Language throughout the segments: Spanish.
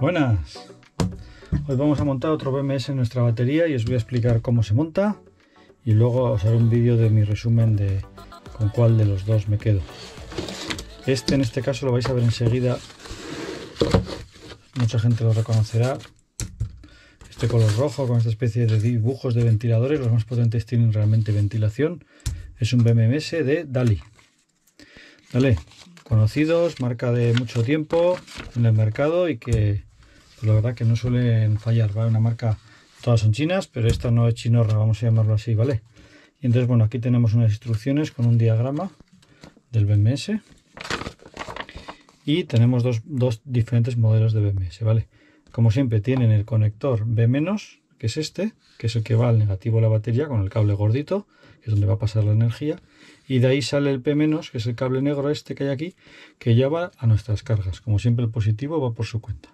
Buenas. Hoy vamos a montar otro BMS en nuestra batería y os voy a explicar cómo se monta y luego os haré un vídeo de mi resumen de con cuál de los dos me quedo. Este en este caso lo vais a ver enseguida. Mucha gente lo reconocerá. Este color rojo con esta especie de dibujos de ventiladores, los más potentes tienen realmente ventilación. Es un BMS de Dali. Dale, conocidos, marca de mucho tiempo en el mercado y que la verdad que no suelen fallar, ¿vale? Una marca, todas son chinas, pero esta no es chinorra, vamos a llamarlo así, ¿vale? Y entonces, bueno, aquí tenemos unas instrucciones con un diagrama del BMS y tenemos dos, dos diferentes modelos de BMS, ¿vale? Como siempre tienen el conector B-, que es este, que es el que va al negativo de la batería con el cable gordito, que es donde va a pasar la energía, y de ahí sale el P-, que es el cable negro este que hay aquí, que ya va a nuestras cargas. Como siempre el positivo va por su cuenta.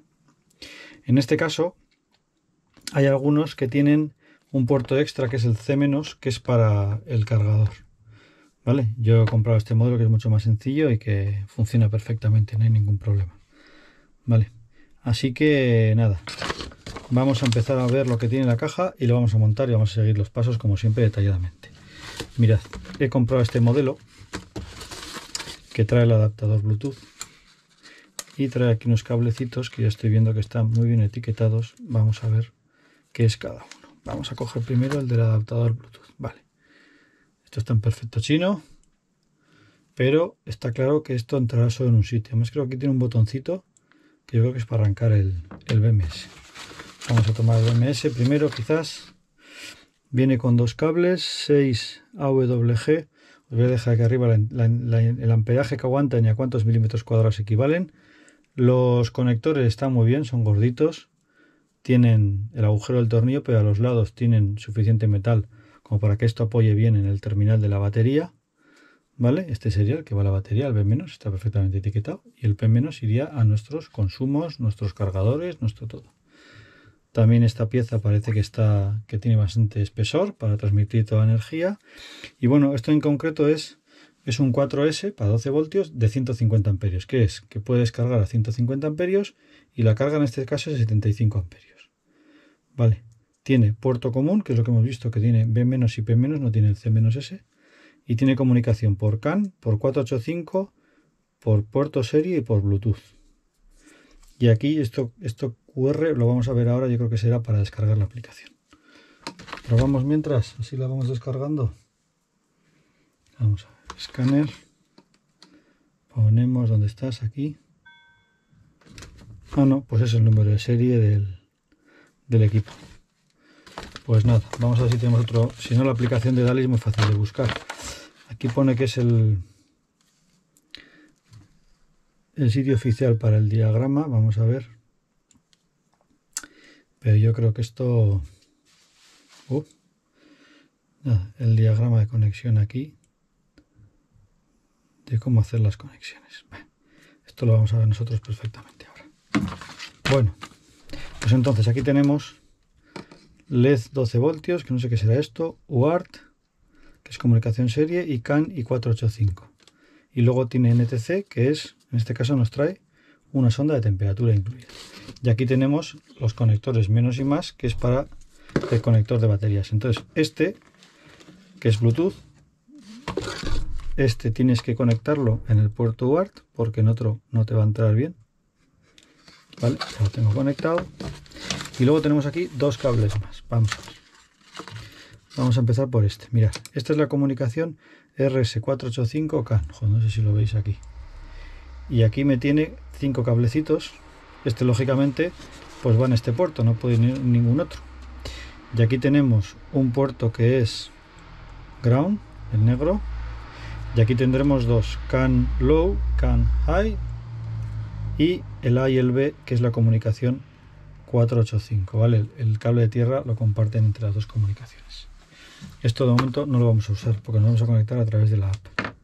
En este caso, hay algunos que tienen un puerto extra que es el C-, que es para el cargador. ¿Vale? Yo he comprado este modelo que es mucho más sencillo y que funciona perfectamente, no hay ningún problema. ¿Vale? Así que nada, vamos a empezar a ver lo que tiene la caja y lo vamos a montar y vamos a seguir los pasos como siempre detalladamente. Mirad, he comprado este modelo que trae el adaptador Bluetooth y trae aquí unos cablecitos que ya estoy viendo que están muy bien etiquetados. Vamos a ver qué es cada uno. Vamos a coger primero el del adaptador Bluetooth. Vale. Esto está en perfecto chino. Pero está claro que esto entrará solo en un sitio. Además creo que aquí tiene un botoncito que yo creo que es para arrancar el, el BMS. Vamos a tomar el BMS primero quizás. Viene con dos cables, 6 AWG. Os voy a dejar aquí arriba el amperaje que aguantan y a cuántos milímetros cuadrados equivalen. Los conectores están muy bien, son gorditos. Tienen el agujero del tornillo, pero a los lados tienen suficiente metal como para que esto apoye bien en el terminal de la batería. ¿Vale? Este sería el que va a la batería, el B- está perfectamente etiquetado. Y el P- iría a nuestros consumos, nuestros cargadores, nuestro todo. También esta pieza parece que está que tiene bastante espesor para transmitir toda la energía. Y bueno, esto en concreto es es un 4S para 12 voltios de 150 amperios. ¿Qué es? Que puedes cargar a 150 amperios y la carga en este caso es 75 amperios. Vale. Tiene puerto común, que es lo que hemos visto que tiene B- y P-, no tiene el C-S. Y tiene comunicación por CAN, por 485, por puerto serie y por Bluetooth. Y aquí esto, esto QR lo vamos a ver ahora, yo creo que será para descargar la aplicación. Probamos mientras, así la vamos descargando. Vamos a escáner ponemos donde estás aquí. Ah no pues es el número de serie del, del equipo. Pues nada vamos a ver si tenemos otro. Si no la aplicación de DALI es muy fácil de buscar. Aquí pone que es el el sitio oficial para el diagrama vamos a ver. Pero yo creo que esto uh, el diagrama de conexión aquí de cómo hacer las conexiones. Esto lo vamos a ver nosotros perfectamente ahora. Bueno, pues entonces aquí tenemos LED 12 voltios, que no sé qué será esto, UART, que es comunicación serie, y CAN y 485. Y luego tiene NTC, que es, en este caso nos trae una sonda de temperatura incluida. Y aquí tenemos los conectores menos y más, que es para el conector de baterías. Entonces, este, que es Bluetooth, este tienes que conectarlo en el puerto UART porque en otro no te va a entrar bien. Vale, ya lo tengo conectado. Y luego tenemos aquí dos cables más. Vamos a. Vamos a empezar por este. Mirad, esta es la comunicación RS485CAN. no sé si lo veis aquí. Y aquí me tiene cinco cablecitos. Este lógicamente pues va en este puerto, no puede ir en ningún otro. Y aquí tenemos un puerto que es ground, el negro, y aquí tendremos dos, CAN low, CAN high y el A y el B que es la comunicación 485, ¿vale? El, cable de tierra lo comparten entre las dos comunicaciones. Esto de momento no lo vamos a usar porque nos vamos a conectar a través de la app.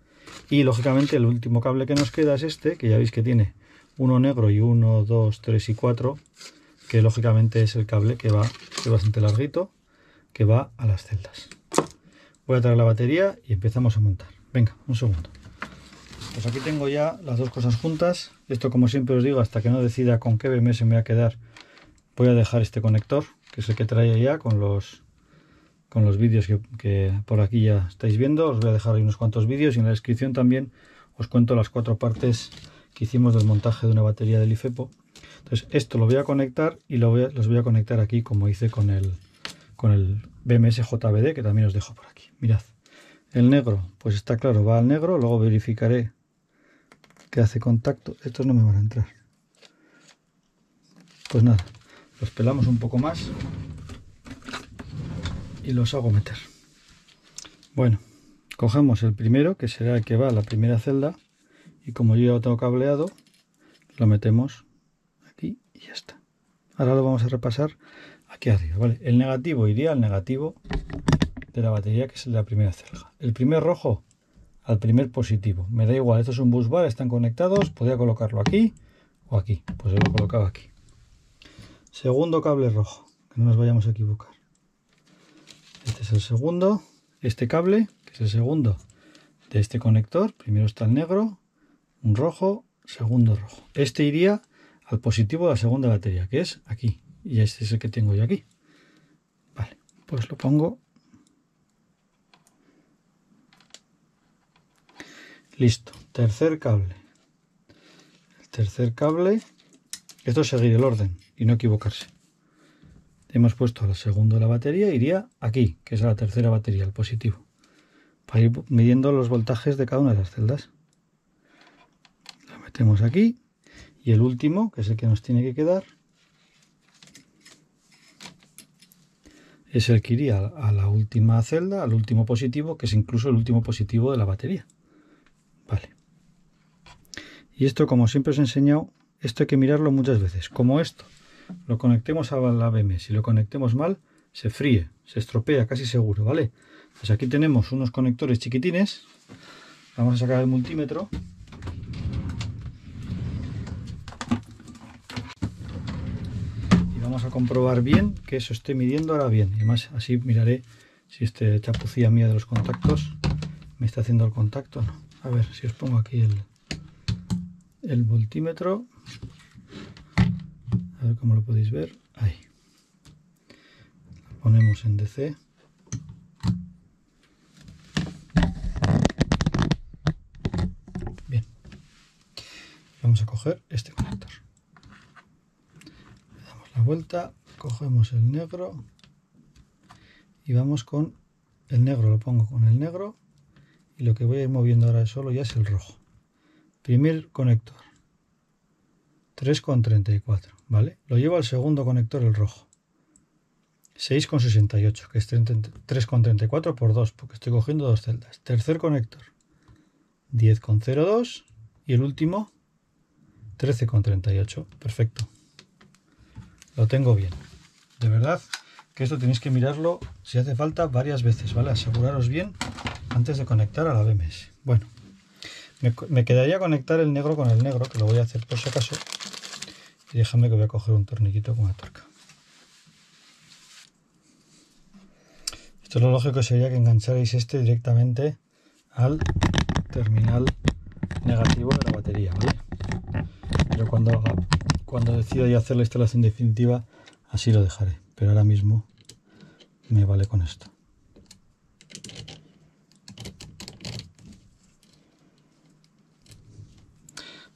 Y lógicamente el último cable que nos queda es este, que ya veis que tiene uno negro y uno, dos, tres y cuatro, que lógicamente es el cable que va, que es bastante larguito, que va a las celdas. Voy a traer la batería y empezamos a montar. Venga, un segundo. pues aquí tengo ya las dos cosas juntas. Esto, como siempre os digo, hasta que no decida con qué BMS me voy a quedar, voy a dejar este conector, que es el que trae ya con los con los vídeos que, por aquí ya estáis viendo. Os voy a dejar ahí unos cuantos vídeos y en la descripción también os cuento las cuatro partes que hicimos del montaje de una batería del IFEPO. Entonces esto lo voy a conectar y lo voy los voy a conectar aquí como hice con el, con el BMS JBD que también os dejo por aquí. Mirad, el negro, pues está claro, va al negro, luego verificaré que hace contacto. Estos no me van a entrar. Pues nada, los pelamos un poco más y los hago meter. Bueno, cogemos el primero, que será el que va a la primera celda, y como yo ya lo tengo cableado, lo metemos aquí y ya está. Ahora lo vamos a repasar aquí arriba. El negativo iría al negativo de la batería, que es la primera celda. El primer rojo al primer positivo. Me da igual, esto es un bus están conectados, podría colocarlo aquí o aquí. Pues lo he colocado aquí. Segundo cable rojo, que no nos vayamos a equivocar. Este es el segundo. Este cable, que es el segundo de este conector. Primero está el negro, un rojo, segundo rojo. Este iría al positivo de la segunda batería, que es aquí. Y este es el que tengo yo aquí. Vale, pues lo pongo. Listo. Tercer cable. El tercer cable. Esto es seguir el orden y no equivocarse hemos puesto al segundo de la batería, iría aquí, que es la tercera batería, el positivo, para ir midiendo los voltajes de cada una de las celdas. Lo metemos aquí y el último, que es el que nos tiene que quedar, es el que iría a la última celda, al último positivo, que es incluso el último positivo de la batería. Vale. Y esto, como siempre os he enseñado, esto hay que mirarlo muchas veces, como esto lo conectemos a la BM. Si lo conectemos mal, se fríe, se estropea casi seguro, ¿vale? Pues aquí tenemos unos conectores chiquitines. Vamos a sacar el multímetro. Y vamos a comprobar bien que eso esté midiendo ahora bien. Y además así miraré si este chapucía mía de los contactos me está haciendo el contacto no. A ver si os pongo aquí el, voltímetro. A ver cómo lo podéis ver. Ahí. Lo ponemos en DC bien. Vamos a coger este conector. Le damos la vuelta cogemos el negro y vamos con el negro lo pongo con el negro y lo que voy a ir moviendo ahora solo ya es el rojo primer conector 3,34 ¿vale? Lo llevo al segundo conector, el rojo. 6,68, que es 3,34 por 2, porque estoy cogiendo dos celdas. Tercer conector, 10,02 y el último, 13,38. Perfecto. Lo tengo bien. De verdad que esto tenéis que mirarlo, si hace falta, varias veces, ¿vale? Aseguraros bien antes de conectar a la BMS. Bueno, me, quedaría conectar el negro con el negro, que lo voy a hacer por si acaso. Y déjame que voy a coger un tornillito con la tuerca. Esto es lo lógico sería que engancharais este directamente al terminal negativo de la batería, ¿vale? Pero cuando cuando decida ya hacer la instalación definitiva, así lo dejaré. Pero ahora mismo me vale con esto.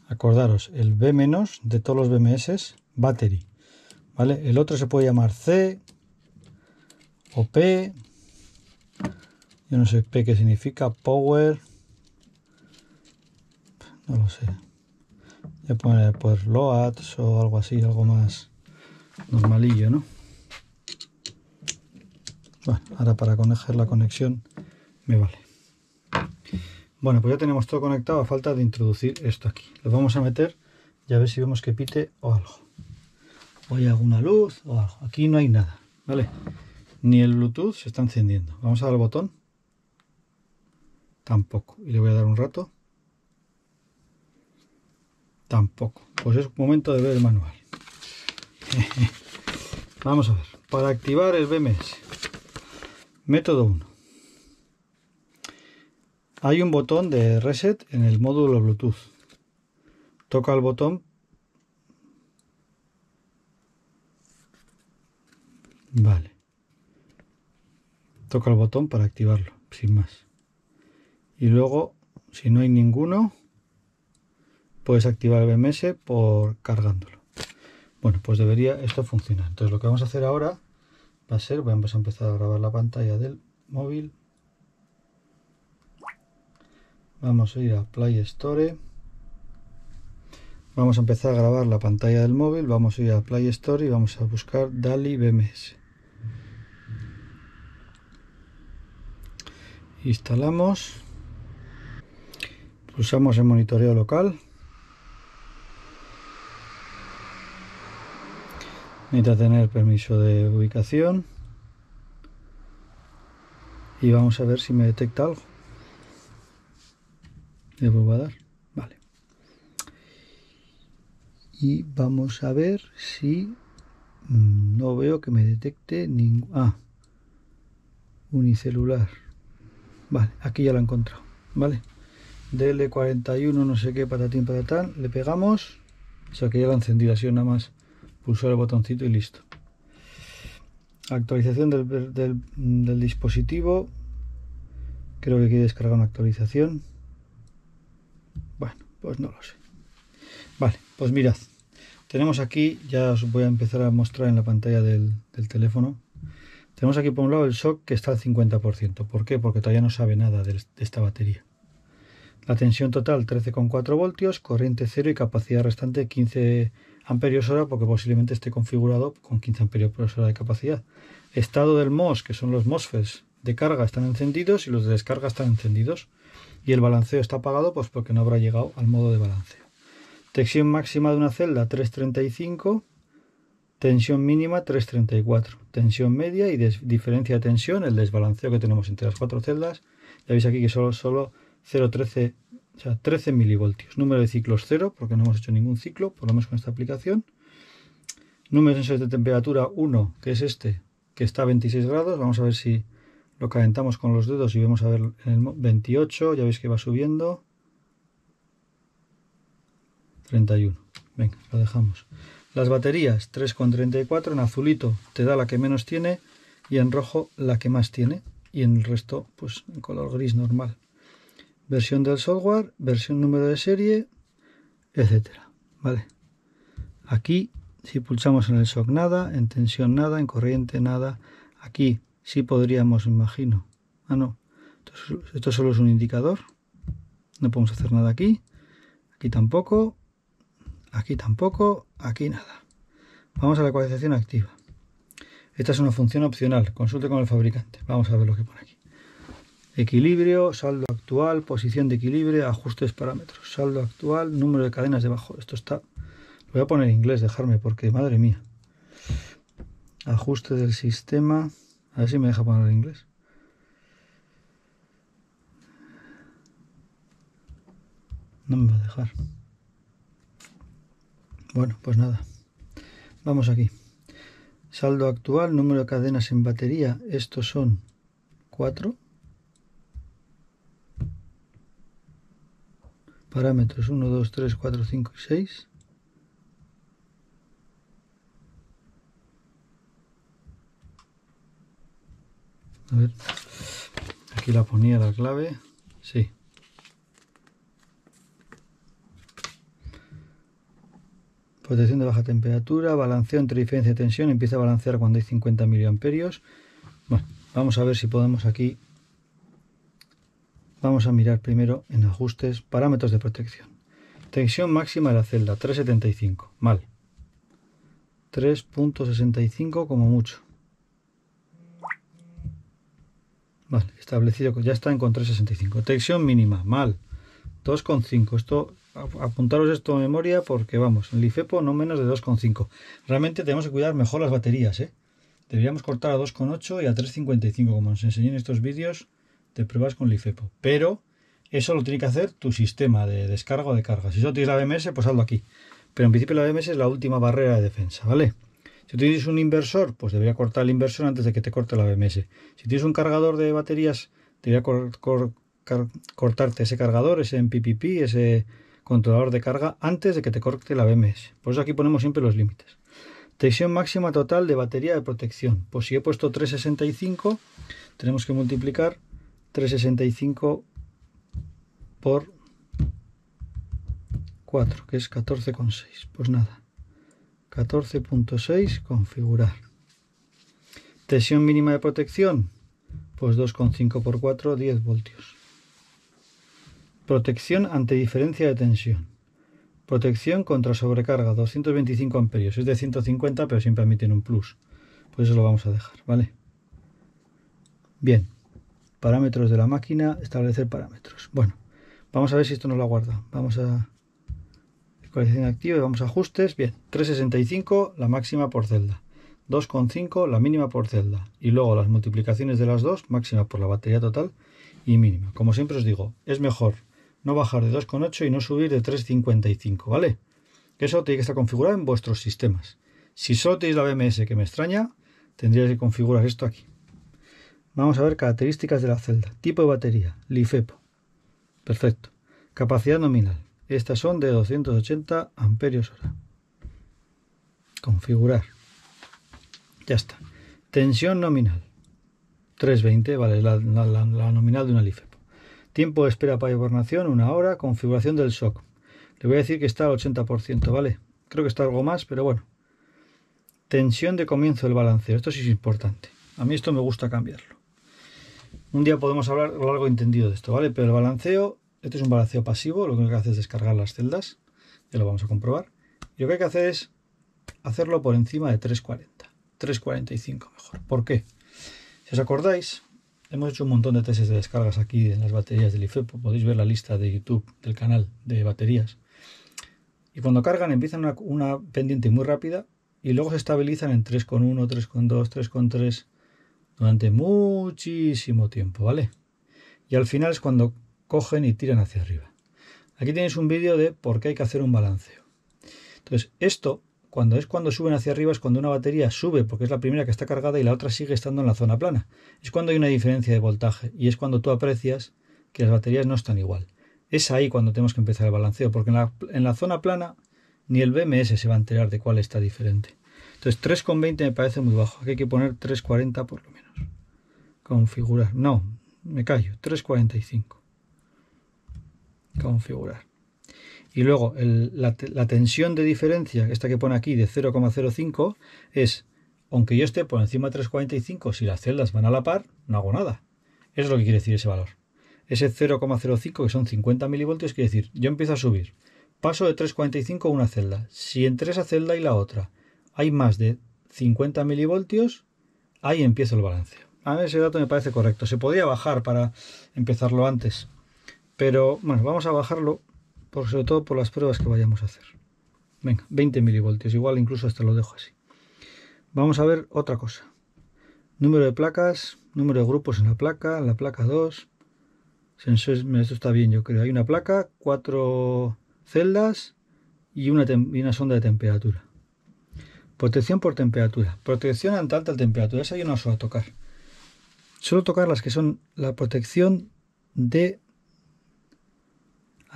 Acordaros, el B- de todos los BMS battery. ¿Vale? El otro se puede llamar C o P. Yo no sé P qué significa, power. No lo sé. Ya pone pues loads o algo así, algo más normalillo, ¿no? Bueno, ahora para conecer la conexión me vale. Bueno, pues ya tenemos todo conectado a falta de introducir esto aquí. Lo vamos a meter y a ver si vemos que pite o algo. O hay alguna luz o algo. Aquí no hay nada, ¿vale? Ni el Bluetooth se está encendiendo. Vamos a dar al botón. Tampoco. Y le voy a dar un rato. Tampoco. Pues es momento de ver el manual. Vamos a ver. Para activar el BMS. Método 1 Hay un botón de reset en el módulo Bluetooth. Toca el botón. Vale. Toca el botón para activarlo, sin más. Y luego, si no hay ninguno, puedes activar el BMS por cargándolo. Bueno, pues debería esto funcionar. Entonces lo que vamos a hacer ahora va a ser, vamos a empezar a grabar la pantalla del móvil. Vamos a ir a Play Store. Vamos a empezar a grabar la pantalla del móvil. Vamos a ir a Play Store y vamos a buscar DALI BMS. Instalamos. Pulsamos el monitoreo local. Necesita tener permiso de ubicación. Y vamos a ver si me detecta algo. Le vuelvo a dar. Vale. Y vamos a ver si mm, no veo que me detecte ningún... Ah, unicelular. Vale, aquí ya lo he encontrado. Vale. DL41 no sé qué patatín patatán. Le pegamos. O sea que ya lo ha encendido. Así nada más pulsar el botoncito y listo. Actualización del, del dispositivo. Creo que quiere descargar una actualización. Pues no lo sé. Vale, pues mirad. Tenemos aquí, ya os voy a empezar a mostrar en la pantalla del, teléfono. Tenemos aquí por un lado el shock que está al 50%. ¿Por qué? Porque todavía no sabe nada de, esta batería. La tensión total 13,4 voltios, corriente 0 y capacidad restante 15 amperios hora porque posiblemente esté configurado con 15 amperios hora de capacidad. Estado del MOS, que son los MOSFETs de carga, están encendidos y los de descarga están encendidos y el balanceo está apagado pues porque no habrá llegado al modo de balanceo. Tensión máxima de una celda 335, tensión mínima 334, tensión media y diferencia de tensión, el desbalanceo que tenemos entre las cuatro celdas. Ya veis aquí que solo, solo 0,13, o sea, 13 milivoltios. Número de ciclos 0, porque no hemos hecho ningún ciclo, por lo menos con esta aplicación. Número de sensores de temperatura 1, que es este, que está a 26 grados. Vamos a ver si lo calentamos con los dedos y vamos a ver en el 28, ya veis que va subiendo. 31. Venga, lo dejamos. Las baterías 3,34 en azulito te da la que menos tiene y en rojo la que más tiene y en el resto pues en color gris normal. Versión del software, versión número de serie, etcétera. Vale. Aquí si pulsamos en el shock nada, en tensión nada, en corriente nada. Aquí Sí podríamos, imagino. Ah, no. esto solo es un indicador. No podemos hacer nada aquí. Aquí tampoco. Aquí tampoco. Aquí nada. Vamos a la ecualización activa. Esta es una función opcional. Consulte con el fabricante. Vamos a ver lo que pone aquí. Equilibrio, saldo actual, posición de equilibrio, ajustes parámetros. Saldo actual, número de cadenas debajo. Esto está... Voy a poner en inglés, dejarme, porque madre mía. Ajuste del sistema. A ver si me deja poner en inglés. No me va a dejar. Bueno, pues nada. Vamos aquí. Saldo actual, número de cadenas en batería. Estos son 4. Parámetros 1, 2, 3, 4, 5 y 6. Aquí la ponía la clave, sí. Protección de baja temperatura, balanceo entre diferencia de tensión, empieza a balancear cuando hay 50 miliamperios. Bueno, vamos a ver si podemos aquí. Vamos a mirar primero en ajustes, parámetros de protección. Tensión máxima de la celda, 375, mal. 3.65 como mucho. Establecido, ya está en con 365. Tensión mínima, mal. 2,5. Esto, apuntaros esto a memoria porque vamos, en el IFEPO no menos de 2,5. Realmente tenemos que cuidar mejor las baterías, ¿eh? Deberíamos cortar a 2,8 y a 3,55, como nos enseñé en estos vídeos de pruebas con el IFEPO. Pero eso lo tiene que hacer tu sistema de descarga o de carga. Si solo tienes la BMS, pues hazlo aquí. Pero en principio la BMS es la última barrera de defensa, ¿vale? Si tienes un inversor, pues debería cortar el inversor antes de que te corte la BMS. Si tienes un cargador de baterías, debería cortarte ese cargador, ese MPPP, ese controlador de carga antes de que te corte la BMS. Por eso aquí ponemos siempre los límites. Tensión máxima total de batería de protección. Pues si he puesto 365, tenemos que multiplicar 365 por 4, que es 14,6. Pues nada, 14.6, configurar. Tensión mínima de protección, pues 2,5 por 4, 10 voltios. Protección ante diferencia de tensión. Protección contra sobrecarga, 225 amperios. Es de 150, pero siempre admiten un plus. Pues eso lo vamos a dejar, ¿vale? Bien. Parámetros de la máquina, establecer parámetros. Bueno, vamos a ver si esto nos lo guarda. Vamos a ecualización activa y vamos a ajustes. Bien, 365 la máxima por celda. 2,5 la mínima por celda. Y luego las multiplicaciones de las dos, máxima por la batería total y mínima. Como siempre os digo, es mejor no bajar de 2,8 y no subir de 3,55, ¿vale? Eso tiene que estar configurado en vuestros sistemas. Si solo tenéis la BMS, que me extraña, tendríais que configurar esto aquí. Vamos a ver características de la celda. Tipo de batería, LiFePO. Perfecto. Capacidad nominal. Estas son de 280 amperios hora. Configurar. Ya está. Tensión nominal. 320, vale, la, nominal de una LiFePO. Tiempo de espera para hibernación, una hora. Configuración del SOC. Le voy a decir que está al 80%, ¿vale? Creo que está algo más, pero bueno. Tensión de comienzo del balanceo. Esto sí es importante. A mí esto me gusta cambiarlo. Un día podemos hablar largo entendido de esto, ¿vale? Pero el balanceo, este es un balanceo pasivo, lo que hacer es descargar las celdas. Ya lo vamos a comprobar. Y lo que hay que hacer es hacerlo por encima de 340. 345 mejor. ¿Por qué? Si os acordáis, Hemos hecho un montón de testes de descargas aquí en las baterías del IFEPO. Podéis ver la lista de YouTube del canal de baterías. Y cuando cargan empiezan una, pendiente muy rápida y luego se estabilizan en 3,1, 3,2, 3,3 durante muchísimo tiempo, ¿vale? Y al final es cuando cogen y tiran hacia arriba. Aquí tenéis un vídeo de por qué hay que hacer un balanceo. Entonces, esto cuando es cuando suben hacia arriba es cuando una batería sube porque es la primera que está cargada y la otra sigue estando en la zona plana. Es cuando hay una diferencia de voltaje y es cuando tú aprecias que las baterías no están igual. Es ahí cuando tenemos que empezar el balanceo porque en la, en la zona plana ni el BMS se va a enterar de cuál está diferente. Entonces 3,20 me parece muy bajo. Aquí hay que poner 3,40 por lo menos. Configurar. No, me callo. 3,45. Configurar. Y luego la, tensión de diferencia, esta que pone aquí de 0,05, es, aunque yo esté por encima de 3,45, si las celdas van a la par, no hago nada. Eso es lo que quiere decir ese valor. Ese 0,05, que son 50 milivoltios, quiere decir, yo empiezo a subir. Paso de 3,45 a una celda. Si entre esa celda y la otra hay más de 50 milivoltios, ahí empiezo el balanceo. A mí ese dato me parece correcto. Se podría bajar para empezarlo antes. Pero bueno, vamos a bajarlo sobre todo por las pruebas que vayamos a hacer. Venga, 20 milivoltios, igual incluso hasta lo dejo así. Vamos a ver otra cosa. Número de placas, número de grupos en la placa, la placa 2. Sensores, esto está bien, yo creo. Hay una placa, cuatro celdas y una, una sonda de temperatura. Protección por temperatura. Protección ante alta temperatura. Esa yo no suelo tocar. Suelo tocar las que son la protección de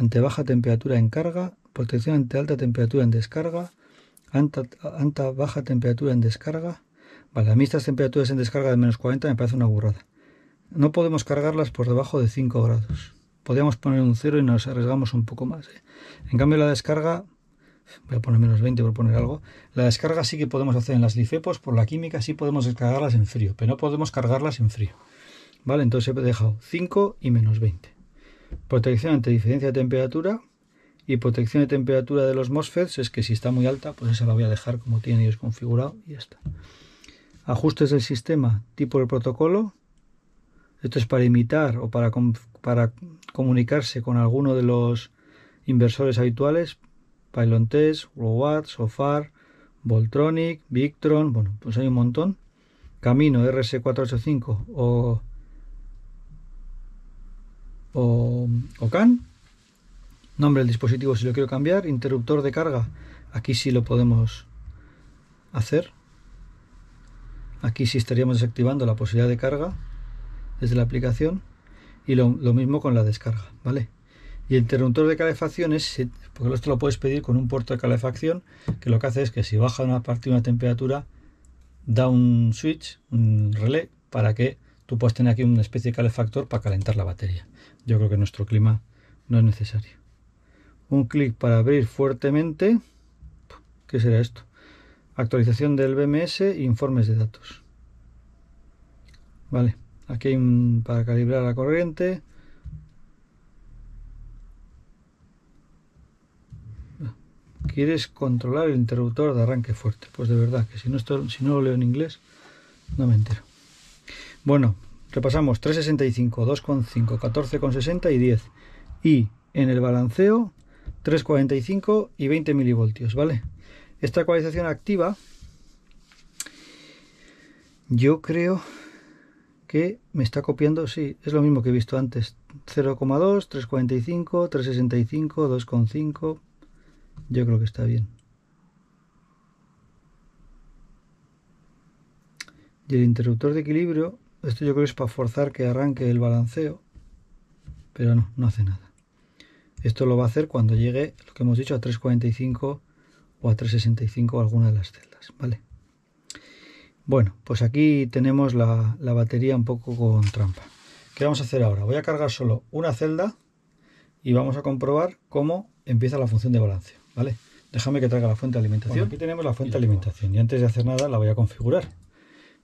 ante baja temperatura en carga, protección ante alta temperatura en descarga, ante, baja temperatura en descarga. Vale, a mí estas temperaturas en descarga de menos 40 me parece una burrada. No podemos cargarlas por debajo de 5 grados. Podríamos poner un 0 y nos arriesgamos un poco más. ¿eh? En cambio la descarga, voy a poner menos 20 por poner algo, la descarga sí que podemos hacer en las LiFepos, por la química sí podemos descargarlas en frío, pero no podemos cargarlas en frío. Vale, entonces he dejado 5 y menos 20 protección ante diferencia de temperatura y protección de temperatura de los MOSFETs es que si está muy alta, pues esa la voy a dejar como tienen ellos configurado y ya está. Ajustes del sistema, tipo de protocolo. Esto es para imitar o para, para comunicarse con alguno de los inversores habituales. Pylon Test, Watt, Sofar, Voltronic, Victron, bueno, pues hay un montón. Camino RS485 o o, CAN. Nombre del dispositivo si lo quiero cambiar. Interruptor de carga. Aquí sí lo podemos hacer. Aquí sí estaríamos desactivando la posibilidad de carga desde la aplicación. y lo, mismo con la descarga, ¿vale? Y el interruptor de calefacción es, porque esto lo puedes pedir con un puerto de calefacción, que lo que hace es que si baja una parte de una temperatura, da un switch, un relé, para que tú puedas tener aquí una especie de calefactor para calentar la batería. Yo creo que nuestro clima no es necesario. Un clic para abrir fuertemente. ¿Qué será esto? Actualización del BMS e informes de datos. Vale, aquí para calibrar la corriente. ¿Quieres controlar el interruptor de arranque fuerte? Pues de verdad que si no, si no lo leo en inglés, no me entero. Bueno, repasamos 365, 2,5, 14,60 y 10. Y en el balanceo 3,45 y 20 milivoltios, ¿vale? Esta ecualización activa yo creo que me está copiando, sí, es lo mismo que he visto antes. 0,2, 3,45, 3,65, 2,5. Yo creo que está bien. Y el interruptor de equilibrio esto yo creo que es para forzar que arranque el balanceo, pero no, no hace nada. Esto lo va a hacer cuando llegue, lo que hemos dicho, a 345 o a 365 alguna de las celdas, ¿vale? Bueno, pues aquí tenemos la, la batería un poco con trampa. ¿Qué vamos a hacer ahora? Voy a cargar solo una celda y vamos a comprobar cómo empieza la función de balanceo, ¿vale? Déjame que traiga la fuente de alimentación. aquí tenemos la fuente de alimentación y antes de hacer nada la voy a configurar.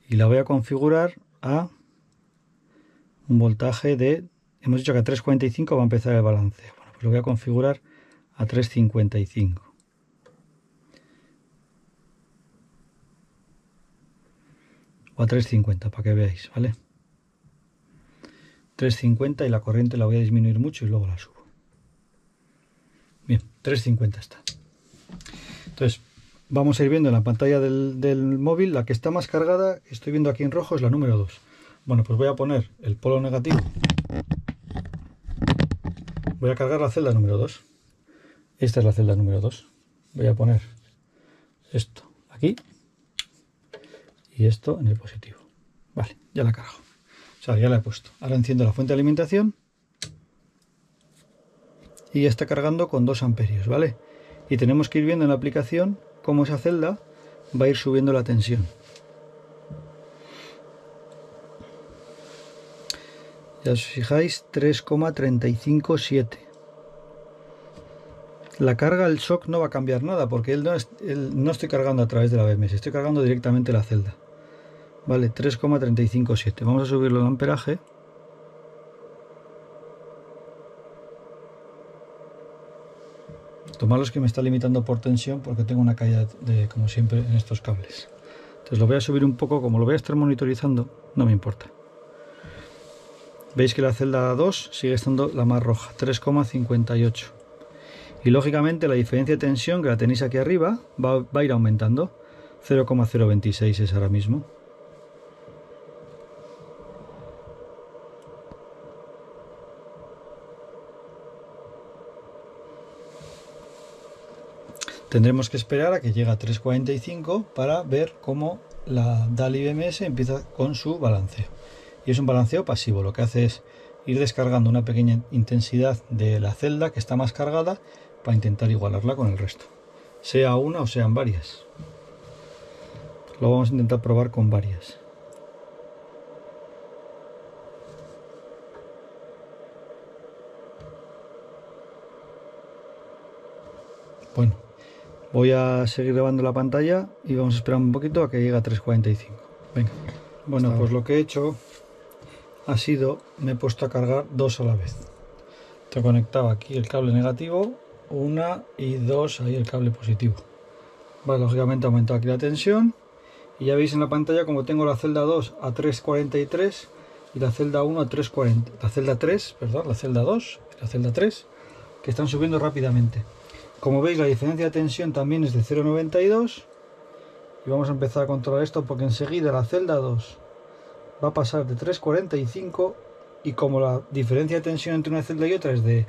Y la voy a configurar a un voltaje de, hemos dicho que a 3.45 va a empezar el balanceo. Bueno, pues lo voy a configurar a 3.55. O a 3.50 para que veáis, ¿vale? 3.50 y la corriente la voy a disminuir mucho y luego la subo. Bien, 3.50 está. Entonces, vamos a ir viendo en la pantalla del, móvil, la que está más cargada, estoy viendo aquí en rojo, es la número 2. Bueno, pues voy a poner el polo negativo. Voy a cargar la celda número 2. Esta es la celda número 2. Voy a poner esto aquí y esto en el positivo. Vale, ya la cargo. O sea, ya la he puesto. Ahora enciendo la fuente de alimentación y ya está cargando con 2 amperios, ¿vale? Y tenemos que ir viendo en la aplicación cómo esa celda va a ir subiendo la tensión. Ya os fijáis, 3,357. La carga, el shock no va a cambiar nada porque él no, no estoy cargando a través de la BMS, estoy cargando directamente la celda. Vale, 3,357. Vamos a subirlo al amperaje. Tomarlos que me está limitando por tensión porque tengo una caída de, como siempre, en estos cables. Entonces lo voy a subir un poco, como lo voy a estar monitorizando, no me importa. Veis que la celda 2 sigue estando la más roja, 3,58. Y lógicamente la diferencia de tensión que la tenéis aquí arriba va, va a ir aumentando. 0,026 es ahora mismo. Tendremos que esperar a que llegue a 3.45 para ver cómo la DALI BMS empieza con su balanceo. Y es un balanceo pasivo, lo que hace es ir descargando una pequeña intensidad de la celda que está más cargada para intentar igualarla con el resto. Sea una o sean varias. Lo vamos a intentar probar con varias. Bueno, Voy a seguir grabando la pantalla y vamos a esperar un poquito a que llegue a 3.45. Venga. Bueno, pues lo que he hecho ha sido, me he puesto a cargar dos a la vez. Te he conectado aquí el cable negativo, una y dos ahí el cable positivo. Vale, lógicamente ha aumentado aquí la tensión y ya veis en la pantalla como tengo la celda 2 a 3.43 y la celda 1 a 3.40. La celda 3, perdón, la celda 2 y la celda 3 que están subiendo rápidamente. Como veis la diferencia de tensión también es de 0,92 y vamos a empezar a controlar esto porque enseguida la celda 2 va a pasar de 3,45 y como la diferencia de tensión entre una celda y otra es de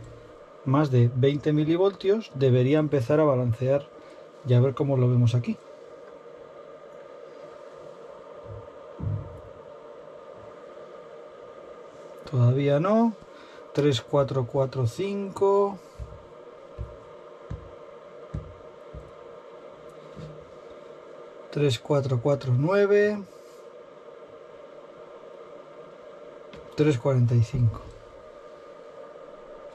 más de 20 milivoltios debería empezar a balancear y a ver cómo lo vemos aquí. Todavía no. 3, 4, 4, 5. Tres, cuatro, cuatro, nueve. Tres, cuarenta y cinco.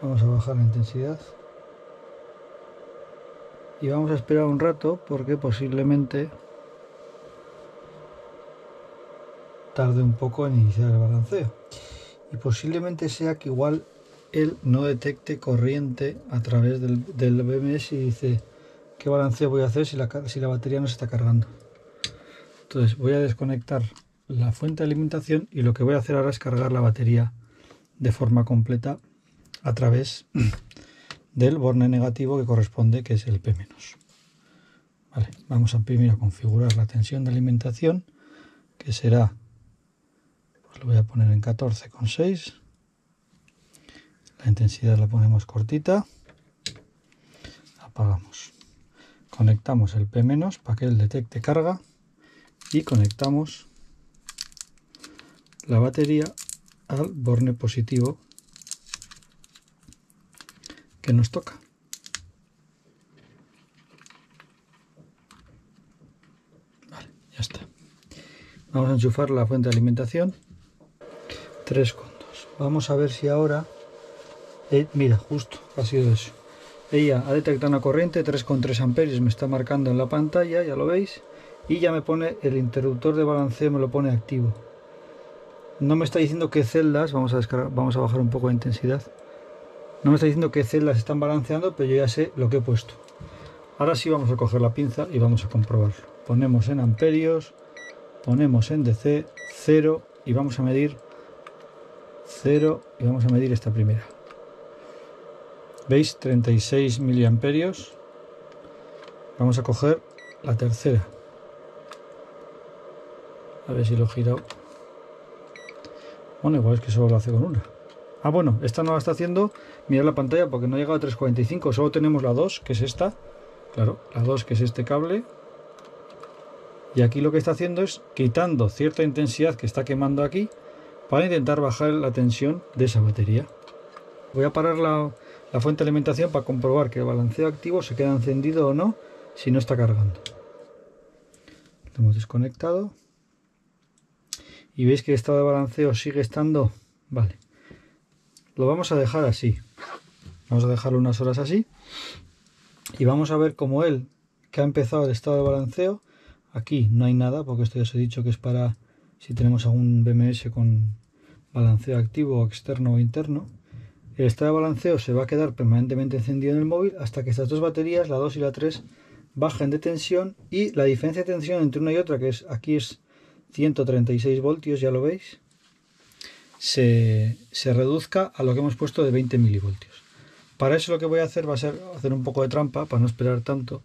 Vamos a bajar la intensidad. Y vamos a esperar un rato porque posiblemente tarde un poco en iniciar el balanceo. Y posiblemente sea que igual él no detecte corriente a través del, del BMS y dice, ¿qué balanceo voy a hacer si la, si la batería no se está cargando? Entonces voy a desconectar la fuente de alimentación y lo que voy a hacer ahora es cargar la batería de forma completa a través del borne negativo que corresponde, que es el P-. Vale, vamos a primero configurar la tensión de alimentación, que será lo voy a poner en 14,6 la intensidad la ponemos cortita. Apagamos. Conectamos el P- para que él detecte carga y conectamos la batería al borne positivo que nos toca ya está vamos a enchufar la fuente de alimentación 3 con Vamos a ver si ahora... Eh, mira, justo, ha sido eso. Ella ha detectado una corriente 3,3 amperios, me está marcando en la pantalla, ya lo veis. Y ya me pone el interruptor de balanceo, me lo pone activo. No me está diciendo qué celdas, vamos a, descargar, vamos a bajar un poco de intensidad. No me está diciendo qué celdas están balanceando, pero yo ya sé lo que he puesto. Ahora sí vamos a coger la pinza y vamos a comprobarlo. Ponemos en amperios, ponemos en DC 0 y vamos a medir 0 y vamos a medir esta primera. ¿Veis? 36 miliamperios. Vamos a coger la tercera. A ver si lo he girado. Bueno, igual es que solo lo hace con una. Ah, bueno, esta no la está haciendo. Mirad la pantalla porque no ha llegado a 345. Solo tenemos la 2, que es esta. Claro, la 2, que es este cable. Y aquí lo que está haciendo es quitando cierta intensidad que está quemando aquí para intentar bajar la tensión de esa batería. Voy a parar la, fuente de alimentación para comprobar que el balanceo activo se queda encendido o no si no está cargando. Lo hemos desconectado. Y veis que el estado de balanceo sigue estando... Vale. Lo vamos a dejar así. Vamos a dejarlo unas horas así. Y vamos a ver cómo él, que ha empezado el estado de balanceo, aquí no hay nada, porque esto ya os he dicho que es para si tenemos algún BMS con balanceo activo externo o interno. El estado de balanceo se va a quedar permanentemente encendido en el móvil hasta que estas dos baterías, la 2 y la 3, bajen de tensión y la diferencia de tensión entre una y otra, que es aquí es 136 voltios, ya lo veis, se, se reduzca a lo que hemos puesto de 20 milivoltios. Para eso lo que voy a hacer va a ser hacer un poco de trampa para no esperar tanto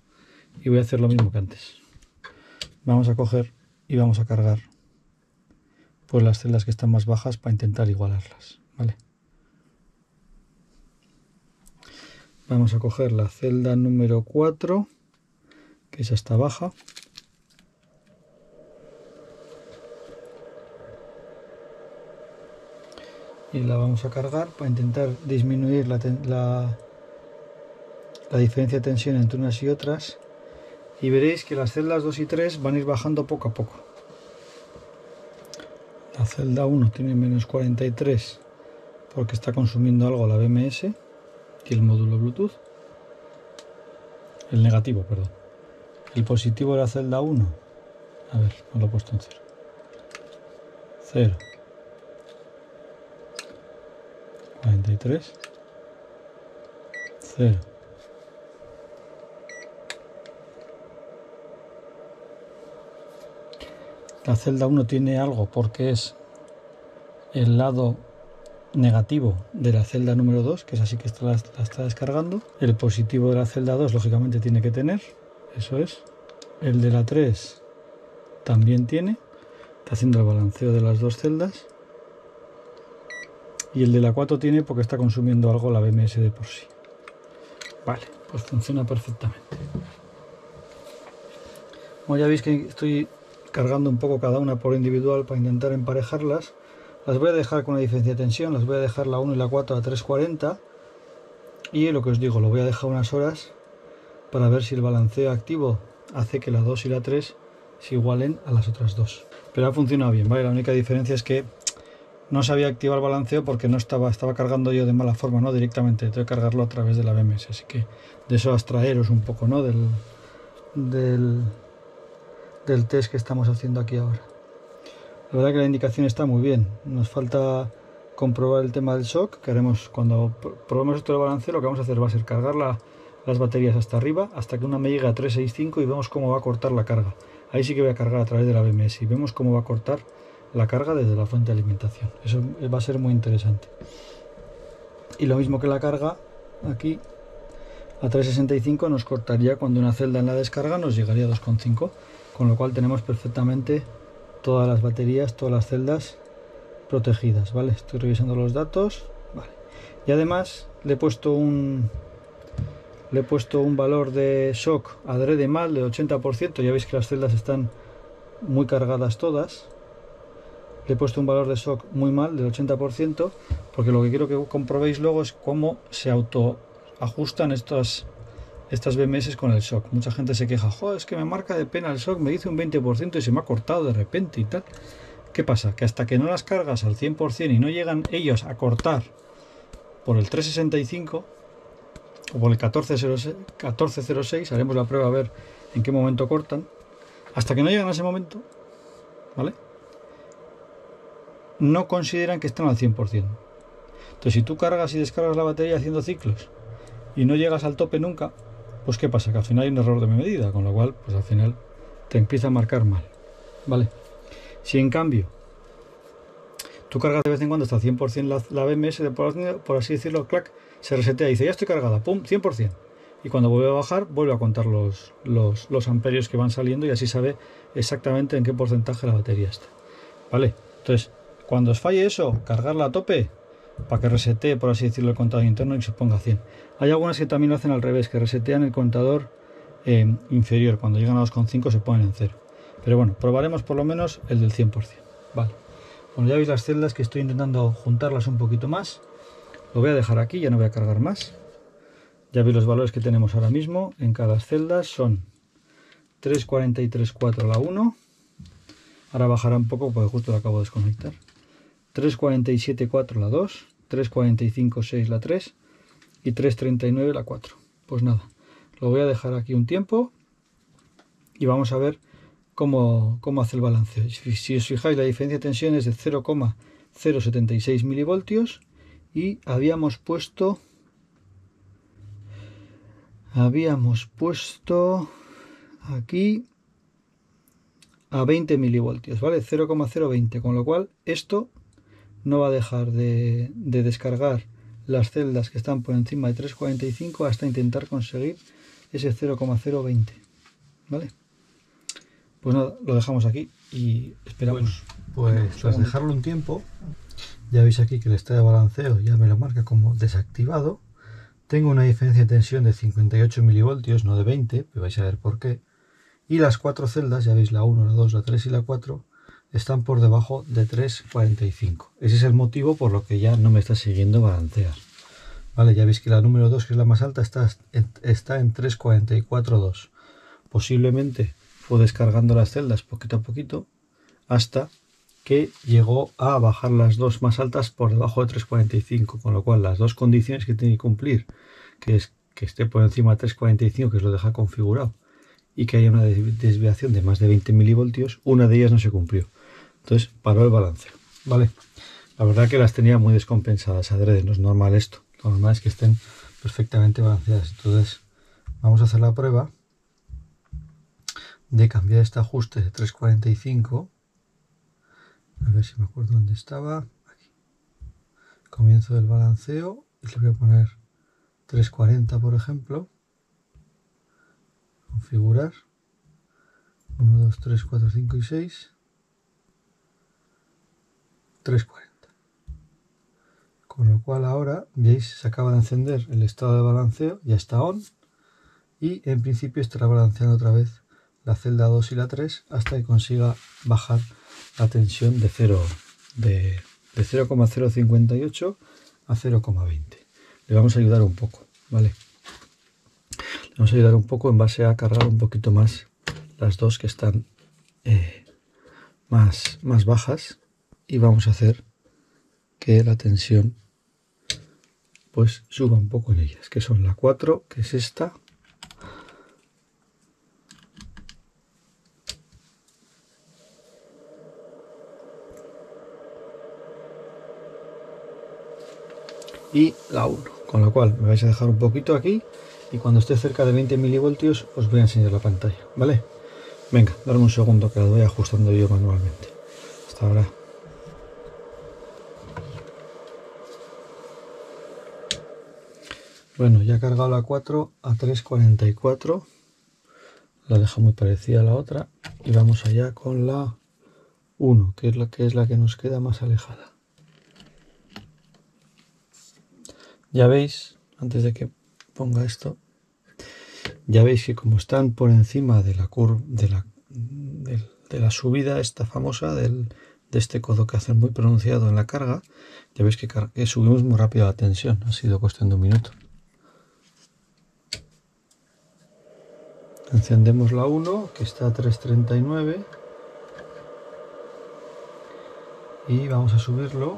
y voy a hacer lo mismo que antes. Vamos a coger y vamos a cargar pues las celdas que están más bajas para intentar igualarlas. ¿vale? Vamos a coger la celda número 4, que es esta baja. Y la vamos a cargar para intentar disminuir la, la, la diferencia de tensión entre unas y otras. Y veréis que las celdas 2 y 3 van a ir bajando poco a poco. La celda 1 tiene menos 43 porque está consumiendo algo la BMS y el módulo Bluetooth. El negativo, perdón. El positivo de la celda 1. A ver, no lo he puesto en 0. 0. 43. 0. La celda 1 tiene algo porque es el lado negativo de la celda número 2, que es así que la, está descargando. El positivo de la celda 2, lógicamente, tiene que tener. Eso es. El de la 3 también tiene. Está haciendo el balanceo de las dos celdas. Y el de la 4 tiene porque está consumiendo algo la BMS de por sí. Vale, pues funciona perfectamente. Como ya veis que estoy cargando un poco cada una por individual para intentar emparejarlas. Las voy a dejar con la diferencia de tensión, las voy a dejar la 1 y la 4 a 340 y lo que os digo, lo voy a dejar unas horas para ver si el balanceo activo hace que la 2 y la 3 se igualen a las otras dos. Pero ha funcionado bien, ¿vale? La única diferencia es que no sabía activar el balanceo porque no estaba, estaba cargando yo de mala forma, ¿no? Directamente, tengo que cargarlo a través de la BMS, así que de eso abstraeros un poco, ¿no? Del, del, del test que estamos haciendo aquí ahora. La verdad que la indicación está muy bien, nos falta comprobar el tema del shock, que haremos cuando probemos esto de balanceo, lo que vamos a hacer va a ser cargar las baterías hasta arriba, hasta que una me llegue a 365 y vemos cómo va a cortar la carga. Ahí sí que voy a cargar a través de la BMS y vemos cómo va a cortar la carga desde la fuente de alimentación. Eso va a ser muy interesante. Y lo mismo que la carga, aquí a 365 nos cortaría cuando una celda en la descarga nos llegaría a 2,5, con lo cual tenemos perfectamente todas las baterías, todas las celdas protegidas, ¿vale? Estoy revisando los datos, vale. Y además le he puesto un le he puesto un valor de shock adrede mal de 80%, ya veis que las celdas están muy cargadas todas, le he puesto un valor de shock muy mal del 80% porque lo que quiero que comprobéis luego es cómo se auto ajustan estas estas BMS con el shock. Mucha gente se queja, es que me marca de pena el shock, me dice un 20% y se me ha cortado de repente y tal. ¿Qué pasa? Que hasta que no las cargas al 100% y no llegan ellos a cortar por el 365 o por el 1406, 1406, haremos la prueba a ver en qué momento cortan, hasta que no llegan a ese momento, ¿vale? No consideran que están al 100%. Entonces, si tú cargas y descargas la batería haciendo ciclos y no llegas al tope nunca, pues ¿qué pasa? Que al final hay un error de medida, con lo cual, pues al final te empieza a marcar mal, ¿vale? Si en cambio tú cargas de vez en cuando hasta 100% la, la BMS, por, así decirlo, clac, se resetea y dice, ya estoy cargada, pum, 100%. Y cuando vuelve a bajar, vuelve a contar los, los, amperios que van saliendo y así sabe exactamente en qué porcentaje la batería está. ¿Vale? Entonces, cuando os falle eso, cargarla a tope para que resetee, por así decirlo, el contador interno y se ponga a 100. Hay algunas que también lo hacen al revés, que resetean el contador eh, inferior. Cuando llegan a 2,5 se ponen en cero. Pero bueno, probaremos por lo menos el del 100%. Vale. Bueno, ya veis las celdas que estoy intentando juntarlas un poquito más. Lo voy a dejar aquí, ya no voy a cargar más. Ya veis los valores que tenemos ahora mismo en cada celda. Son 343.4 la 1. Ahora bajará un poco porque justo lo acabo de desconectar. 347.4 la 2. 345.6 la 3. Y 339 la 4. Pues nada, lo voy a dejar aquí un tiempo. Y vamos a ver cómo, hace el balanceo. Si, os fijáis, la diferencia de tensión es de 0,076 milivoltios y habíamos puesto habíamos puesto aquí a 20 milivoltios, ¿vale? 0,020, con lo cual esto no va a dejar de, de, descargar las celdas que están por encima de 345 hasta intentar conseguir ese 0,020, ¿vale? Pues nada, lo dejamos aquí y esperamos. pues tras dejarlo un tiempo, ya veis aquí que el estado de balanceo ya me lo marca como desactivado. Tengo una diferencia de tensión de 58 milivoltios, no de 20, pero vais a ver por qué. Y las cuatro celdas, ya veis la 1, la 2, la 3 y la 4, están por debajo de 3.45. Ese es el motivo por lo que ya no me está siguiendo balancear. Vale, ya veis que la número 2, que es la más alta, está, está en 3.44.2. Posiblemente fue descargando las celdas poquito a poquito hasta que llegó a bajar las dos más altas por debajo de 3.45, con lo cual las dos condiciones que tiene que cumplir, que es que esté por encima de 3.45, que es lo deja configurado, y que haya una desviación de más de 20 milivoltios, una de ellas no se cumplió. Entonces paró el balanceo. Vale, la verdad que las tenía muy descompensadas adrede, no es normal esto. Lo normal es que estén perfectamente balanceadas. Entonces vamos a hacer la prueba de cambiar este ajuste de 345 a ver si me acuerdo dónde estaba aquí comienzo del balanceo y le voy a poner 340 por ejemplo configurar 1, 2, 3, 4, 5 y 6 340 con lo cual ahora veis se acaba de encender el estado de balanceo ya está on y en principio estará balanceando otra vez la celda 2 y la 3 hasta que consiga bajar la tensión de 0 de, de 0,058 a 0,20. Le vamos a ayudar un poco, ¿vale? Le vamos a ayudar un poco en base a cargar un poquito más las dos que están eh, más, más bajas y vamos a hacer que la tensión pues suba un poco en ellas, que son la 4, que es esta, y la 1. Con lo cual me vais a dejar un poquito aquí y cuando esté cerca de 20 milivoltios os voy a enseñar la pantalla, ¿vale? Venga, darme un segundo que la voy ajustando yo manualmente. Hasta ahora. Bueno, ya he cargado la 4 a 3.44. La dejo muy parecida a la otra. Y vamos allá con la 1, que es la que es la que nos queda más alejada. Ya veis, antes de que ponga esto, ya veis que como están por encima de la curva, de la, de, la subida esta famosa del, de este codo que hace muy pronunciado en la carga, ya veis que, que subimos muy rápido la tensión, ha sido cuestión de un minuto. Encendemos la 1, que está a 339. Y vamos a subirlo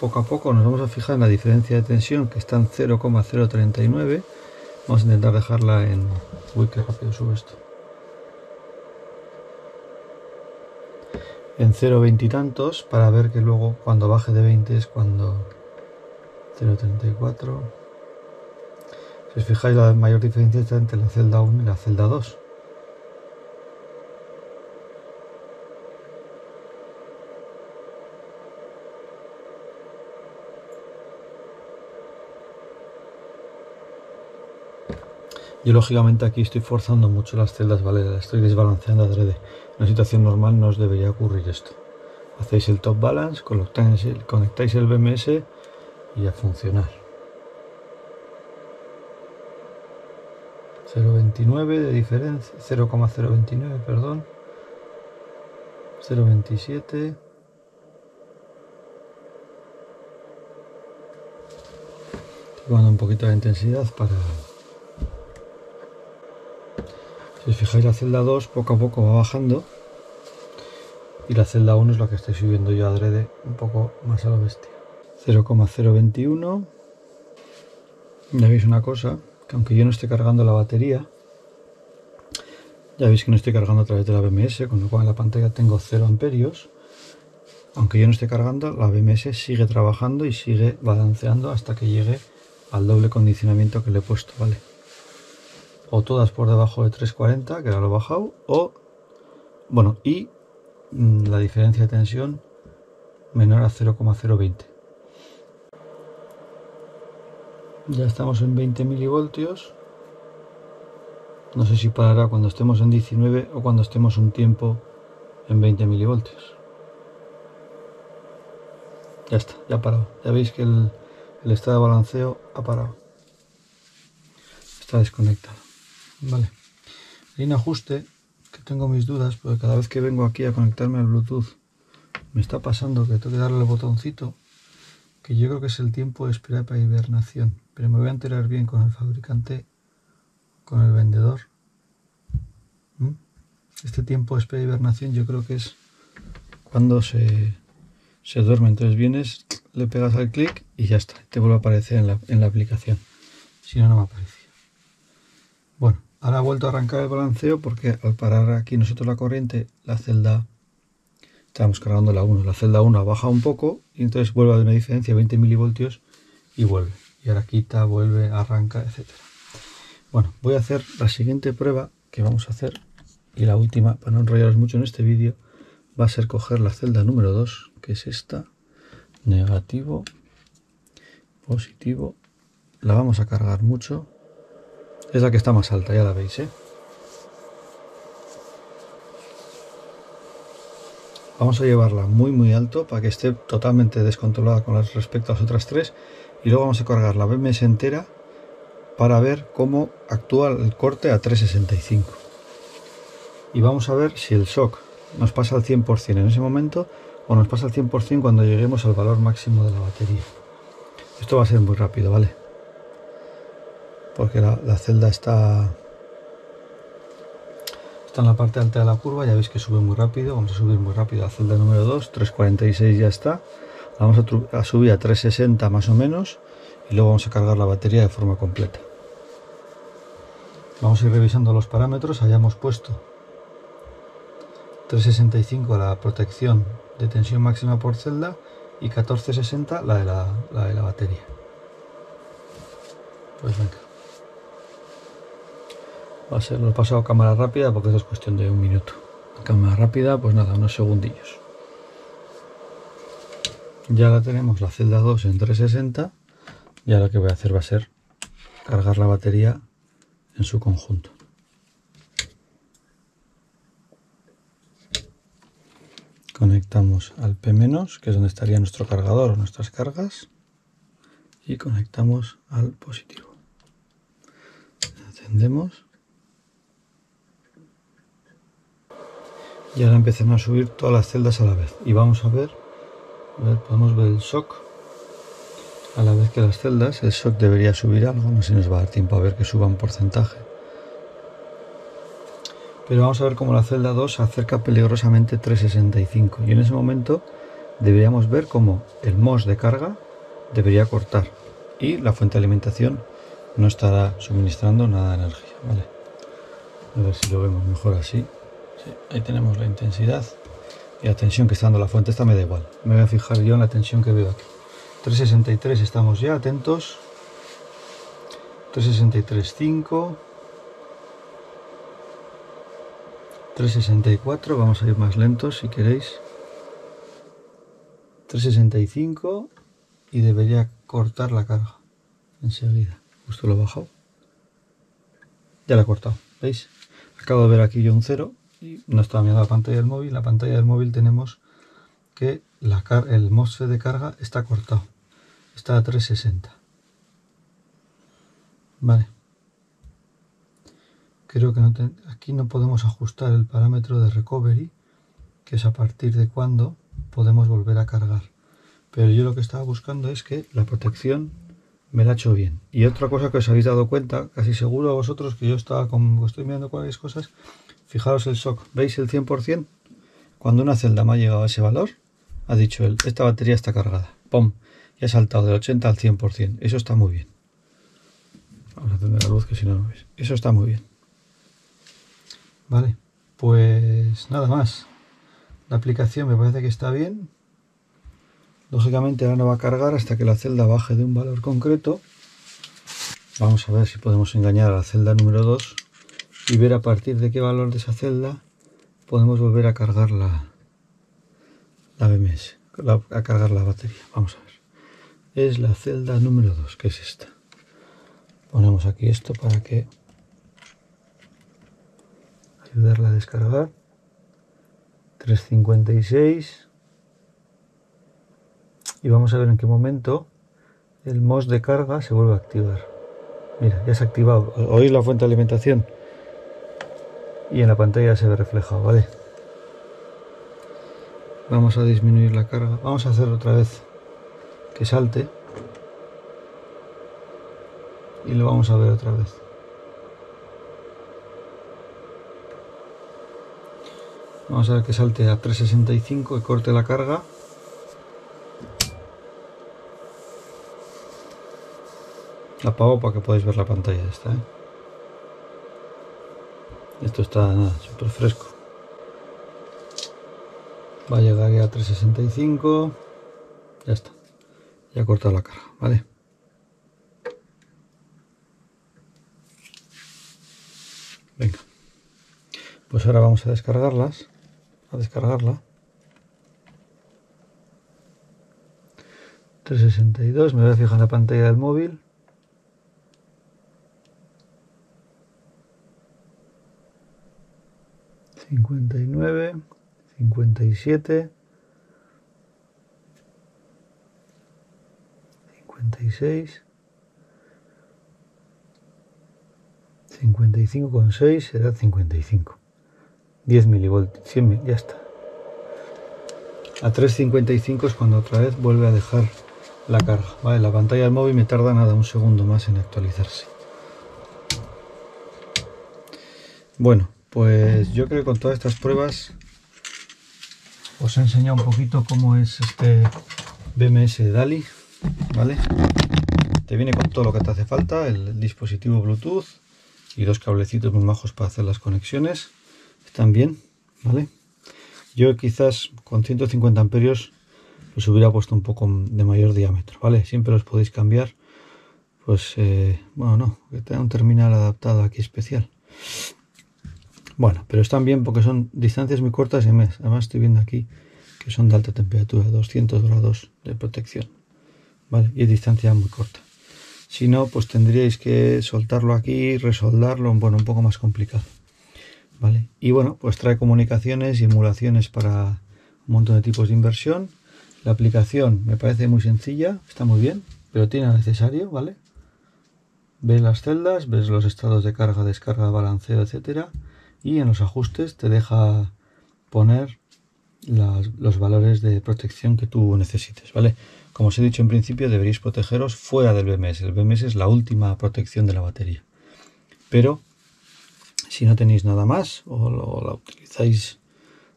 poco a poco. Nos vamos a fijar en la diferencia de tensión que está en 0,039 vamos a intentar dejarla en uy qué rápido sube esto. En 0,20 y tantos para ver que luego cuando baje de 20 es cuando 0,34 si os fijáis la mayor diferencia está entre la celda 1 y la celda 2 Yo lógicamente aquí estoy forzando mucho las celdas, ¿vale? Estoy desbalanceando adrede. En una situación normal no os debería ocurrir esto. Hacéis el top balance, conectáis el BMS y a funcionar. 0.29 de diferencia, 0,029, perdón. 0.27. Estoy un poquito de intensidad para Si os fijáis la celda 2 poco a poco va bajando y la celda 1 es la que estoy subiendo yo adrede un poco más a la bestia. 0,021 ya veis una cosa, que aunque yo no esté cargando la batería, ya veis que no estoy cargando a través de la BMS, con lo cual en la pantalla tengo 0 amperios. Aunque yo no esté cargando, la BMS sigue trabajando y sigue balanceando hasta que llegue al doble condicionamiento que le he puesto, ¿vale? o todas por debajo de 340 que ahora lo he bajado o bueno y mm, la diferencia de tensión menor a 0,020 ya estamos en 20 milivoltios. No sé si parará cuando estemos en 19 o cuando estemos un tiempo en 20 milivoltios. Ya está, ya parado. Ya veis que el, estado de balanceo ha parado. Está desconectado. Vale. Hay un ajuste que tengo mis dudas porque cada vez que vengo aquí a conectarme al Bluetooth me está pasando que tengo que darle el botoncito que yo creo que es el tiempo de espera para hibernación. Pero me voy a enterar bien con el fabricante, con el vendedor. ¿Mm? Este tiempo de de hibernación yo creo que es cuando se, se duerme. Entonces vienes, le pegas al clic y ya está. Te vuelve a aparecer en la, en la aplicación. Si no, no me aparecía. Bueno, Ahora ha vuelto a arrancar el balanceo porque al parar aquí nosotros la corriente, la celda, estamos cargando la 1, la celda 1 baja un poco y entonces vuelve a una diferencia de 20 milivoltios y vuelve. Y ahora quita, vuelve, arranca, etc. Bueno, voy a hacer la siguiente prueba que vamos a hacer y la última, para no enrollaros mucho en este vídeo, va a ser coger la celda número 2, que es esta, negativo, positivo, la vamos a cargar mucho es la que está más alta, ya la veis, ¿eh? Vamos a llevarla muy muy alto para que esté totalmente descontrolada con respecto a las otras tres. Y luego vamos a cargar la BMS entera para ver cómo actúa el corte a 365. Y vamos a ver si el shock nos pasa al 100% en ese momento o nos pasa al 100% cuando lleguemos al valor máximo de la batería. Esto va a ser muy rápido, ¿vale? Porque la, celda está, está en la parte alta de la curva, ya veis que sube muy rápido, vamos a subir muy rápido la celda número 2, 346 ya está, vamos a, subir a 360 más o menos y luego vamos a cargar la batería de forma completa. Vamos a ir revisando los parámetros, hayamos puesto 365 la protección de tensión máxima por celda y 1460 la de la, de la batería. Pues venga. Va a ser, lo he pasado a cámara rápida porque eso es cuestión de un minuto. Cámara rápida, pues nada, unos segundillos. Ya la tenemos la celda 2 en 360. Ya lo que voy a hacer va a ser cargar la batería en su conjunto. Conectamos al P-, que es donde estaría nuestro cargador o nuestras cargas, y conectamos al positivo. Encendemos. Y ahora empezamos a subir todas las celdas a la vez. Y vamos a ver, podemos ver el shock. A la vez que las celdas, el shock debería subir algo, no sé si nos va a dar tiempo a ver que suba un porcentaje pero vamos a ver cómo la celda 2 se acerca peligrosamente 365 y en ese momento deberíamos ver cómo el MOS de carga debería cortar y la fuente de alimentación no estará suministrando nada de energía. ¿vale? A ver si lo vemos mejor así. ahí tenemos la intensidad y la tensión que está dando la fuente. Esta me da igual. Me voy a fijar yo en la tensión que veo aquí. 363 estamos ya atentos. 363.5 364, vamos a ir más lentos si queréis. 365 y debería cortar la carga enseguida. Justo lo he bajado. Ya la he cortado, ¿veis? Acabo de ver aquí yo un 0 y no estaba mirando la pantalla del móvil. la pantalla del móvil tenemos que la el MOSFET de carga está cortado. Está a 360. Vale creo que aquí no podemos ajustar el parámetro de recovery, que es a partir de cuando podemos volver a cargar. Pero yo lo que estaba buscando es que la protección me la ha hecho bien. Y otra cosa que os habéis dado cuenta, casi seguro a vosotros, que yo estaba con, estoy mirando cuáles cosas, fijaros el shock, ¿veis el 100%? Cuando una celda me ha llegado a ese valor, ha dicho él, esta batería está cargada, ¡pum! Y ha saltado del 80 al 100%, eso está muy bien. Vamos a encender la luz que si no no veis. Eso está muy bien. Vale, pues nada más. La aplicación me parece que está bien. Lógicamente ahora no va a cargar hasta que la celda baje de un valor concreto. Vamos a ver si podemos engañar a la celda número 2 y ver a partir de qué valor de esa celda podemos volver a cargar la, la BMS, a cargar la batería. Vamos a ver. Es la celda número 2, que es esta. Ponemos aquí esto para que ayudarla a descargar 356 y vamos a ver en qué momento el MOS de carga se vuelve a activar mira ya se ha activado oís la fuente de alimentación y en la pantalla se ve reflejado vale vamos a disminuir la carga vamos a hacer otra vez que salte y lo vamos a ver otra vez Vamos a ver que salte a 365 y corte la carga. La apago para que podáis ver la pantalla esta. ¿eh? Esto está súper fresco. Va a llegar ya a 365. Ya está. Ya ha cortado la carga, ¿vale? Venga. Pues ahora vamos a descargarlas a descargarla. 362, me voy a fijar en la pantalla del móvil. 59, 57, 56, 55,6 será 55. 10 milivoltios, 100, ya está. A 3.55 es cuando otra vez vuelve a dejar la carga. Vale, la pantalla del móvil me tarda nada, un segundo más en actualizarse. Bueno, pues yo creo que con todas estas pruebas os he enseñado un poquito cómo es este BMS DALI, ¿vale? Te viene con todo lo que te hace falta, el dispositivo Bluetooth y dos cablecitos muy majos para hacer las conexiones. Están bien, ¿vale? Yo quizás con 150 amperios los hubiera puesto un poco de mayor diámetro, ¿vale? Siempre los podéis cambiar. Pues, eh, bueno, no, que tenga un terminal adaptado aquí especial. Bueno, pero están bien porque son distancias muy cortas y además estoy viendo aquí que son de alta temperatura, 200 grados de protección, ¿vale? Y distancia muy corta. Si no, pues tendríais que soltarlo aquí, resoldarlo, bueno, un poco más complicado, ¿vale? Y bueno, pues trae comunicaciones y emulaciones para un montón de tipos de inversión. La aplicación me parece muy sencilla, está muy bien, pero tiene necesario, ¿vale? Ves las celdas, ves los estados de carga, descarga, balanceo, etcétera y en los ajustes te deja poner los valores de protección que tú necesites, ¿vale? Como os he dicho en principio, deberéis protegeros fuera del BMS. El BMS es la última protección de la batería. Pero si no tenéis nada más o la utilizáis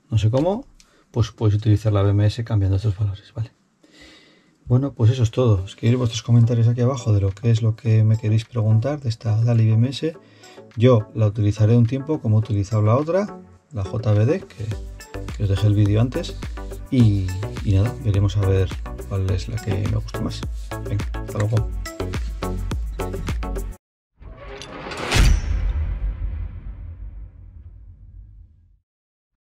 no sé cómo, pues podéis utilizar la BMS cambiando estos valores, ¿vale? Bueno, pues eso es todo. Escribid vuestros comentarios aquí abajo de lo que es lo que me queréis preguntar de esta DALI BMS yo la utilizaré un tiempo como he utilizado la otra, la JBD, que, os dejé el vídeo antes. Y, nada, veremos a ver cuál es la que me gusta más. Venga, hasta luego.